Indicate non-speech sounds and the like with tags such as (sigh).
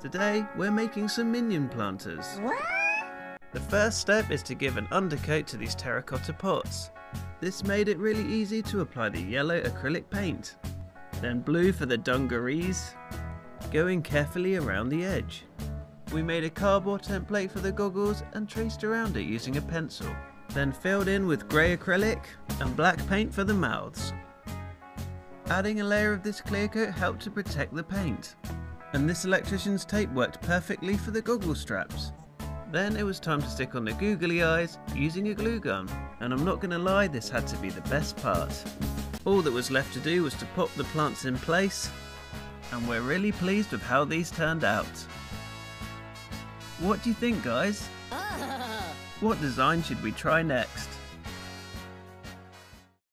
Today, we're making some minion planters. What? The first step is to give an undercoat to these terracotta pots. This made it really easy to apply the yellow acrylic paint. Then blue for the dungarees, going carefully around the edge. We made a cardboard template for the goggles and traced around it using a pencil. Then filled in with grey acrylic and black paint for the mouths. Adding a layer of this clear coat helped to protect the paint. And this electrician's tape worked perfectly for the goggle straps. Then it was time to stick on the googly eyes using a glue gun. And I'm not gonna lie, this had to be the best part. All that was left to do was to pop the plants in place, and we're really pleased with how these turned out. What do you think guys? (laughs) What design should we try next?